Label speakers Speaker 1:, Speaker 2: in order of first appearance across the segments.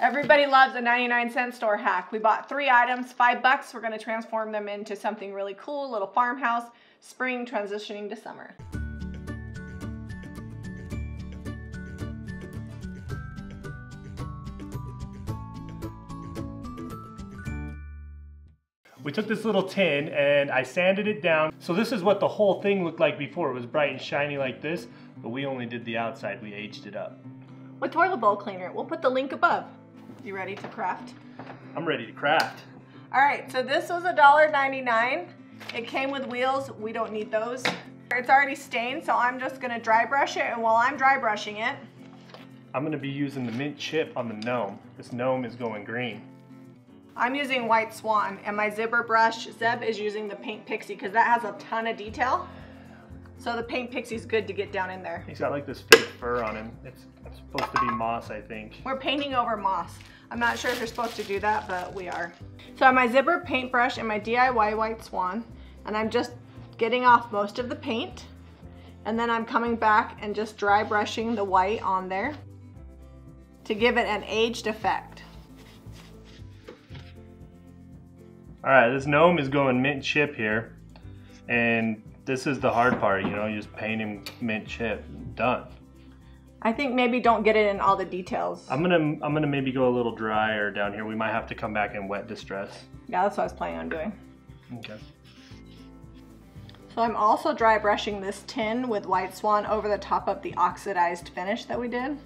Speaker 1: Everybody loves a 99 cent store hack. We bought three items, five bucks. We're gonna transform them into something really cool, little farmhouse, spring transitioning to summer.
Speaker 2: We took this little tin and I sanded it down. So this is what the whole thing looked like before. It was bright and shiny like this, but we only did the outside. We aged it up.
Speaker 1: With toilet bowl cleaner. We'll put the link above. You ready to craft?
Speaker 2: I'm ready to craft.
Speaker 1: All right, so this was $1.99. It came with wheels. We don't need those. It's already stained, so I'm just gonna dry brush it. And while I'm dry brushing it,
Speaker 2: I'm gonna be using the mint chip on the gnome. This gnome is going green.
Speaker 1: I'm using White Swan and my zipper brush, Zeb is using the Paint Pixie because that has a ton of detail. So the Paint pixie's good to get down in there.
Speaker 2: He's got like this fake fur on him. It's, supposed to be moss, I think.
Speaker 1: We're painting over moss. I'm not sure if you're supposed to do that, but we are. So I have my zipper paintbrush and my DIY White Swan, and I'm just getting off most of the paint. And then I'm coming back and just dry brushing the white on there to give it an aged effect.
Speaker 2: All right, this gnome is going mint chip here. And this is the hard part, you know, you just paint him mint chip, done.
Speaker 1: I think maybe don't get it in all the details.
Speaker 2: I'm gonna I'm gonna maybe go a little drier down here. We might have to come back in wet distress.
Speaker 1: Yeah, that's what I was planning on doing.
Speaker 2: Okay.
Speaker 1: So I'm also dry brushing this tin with White Swan over the top of the oxidized finish that we did.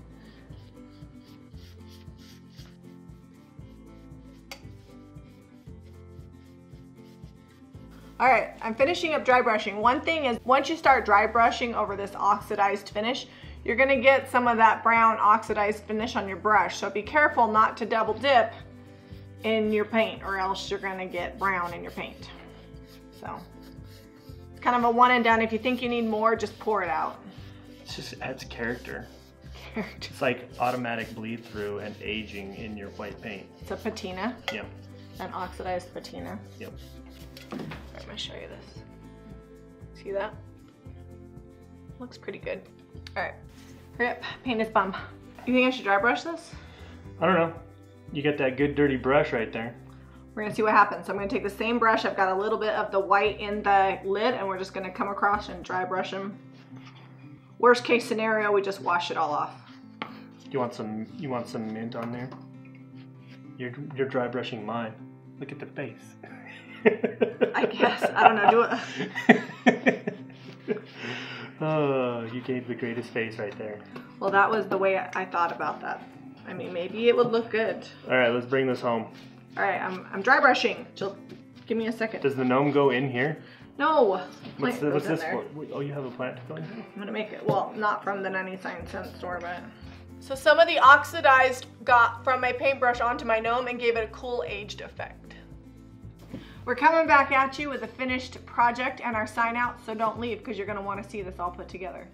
Speaker 1: All right, I'm finishing up dry brushing. One thing is once you start dry brushing over this oxidized finish, you're gonna get some of that brown oxidized finish on your brush. So be careful not to double dip in your paint or else you're gonna get brown in your paint. So it's kind of a one and done. If you think you need more, just pour it out.
Speaker 2: It just adds character. Character. It's like automatic bleed through and aging in your white paint.
Speaker 1: It's a patina,
Speaker 2: Yep.
Speaker 1: an oxidized patina.
Speaker 2: Yep.
Speaker 1: I'm gonna show you this. See that? Looks pretty good. All right, hurry up, paint his bum. You think I should dry brush this?
Speaker 2: I don't know. You got that good dirty brush right there.
Speaker 1: We're gonna see what happens. So I'm gonna take the same brush. I've got a little bit of the white in the lid and we're just gonna come across and dry brush them. Worst case scenario, we just wash it all off.
Speaker 2: You want some you want some mint on there? You're you're dry brushing mine. Look at the face.
Speaker 1: I guess. I don't know. Do it.
Speaker 2: oh, you gave the greatest face right there.
Speaker 1: Well, that was the way I thought about that. I mean, maybe it would look good.
Speaker 2: All right, let's bring this home.
Speaker 1: All right, I'm, I'm dry brushing. Just give me a second.
Speaker 2: Does the gnome go in here?
Speaker 1: no.
Speaker 2: What's, the, what's this
Speaker 1: there.
Speaker 2: for? Oh, you have a plant to go in here?
Speaker 1: I'm gonna make it, well, not from the 99 cent store, but. So some of the oxidized got from my paintbrush onto my gnome and gave it a cool aged effect. We're coming back at you with a finished project and our sign out, so don't leave because you're gonna wanna see this all put together.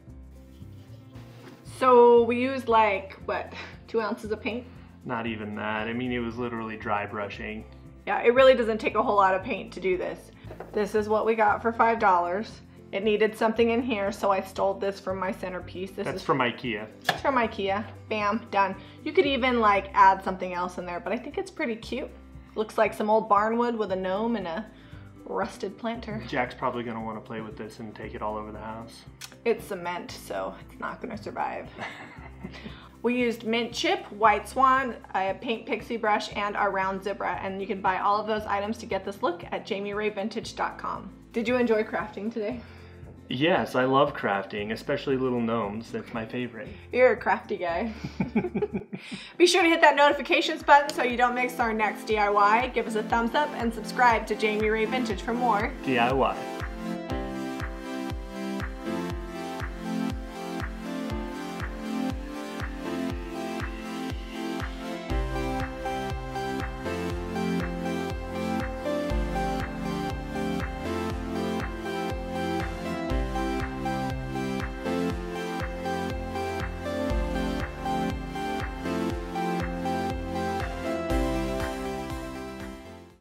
Speaker 1: So we used like, what, two ounces of paint?
Speaker 2: Not even that. I mean, it was literally dry brushing.
Speaker 1: Yeah, it really doesn't take a whole lot of paint to do this. This is what we got for $5. It needed something in here, so I stole this from my centerpiece. This
Speaker 2: That's
Speaker 1: is
Speaker 2: from IKEA.
Speaker 1: It's from Ikea. Bam, done. You could even like add something else in there, but I think it's pretty cute. Looks like some old barnwood with a gnome and a rusted planter.
Speaker 2: Jack's probably gonna want to play with this and take it all over the house.
Speaker 1: It's cement, so it's not gonna survive. we used mint chip, white swan, a paint pixie brush, and our round zebra, and you can buy all of those items to get this look at jamirayvintage.com. Did you enjoy crafting today?
Speaker 2: Yes, I love crafting, especially little gnomes. That's my favorite.
Speaker 1: You're a crafty guy. Be sure to hit that notifications button so you don't miss our next DIY. Give us a thumbs up and subscribe to Jami Ray Vintage for more.
Speaker 2: DIY.